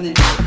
send it.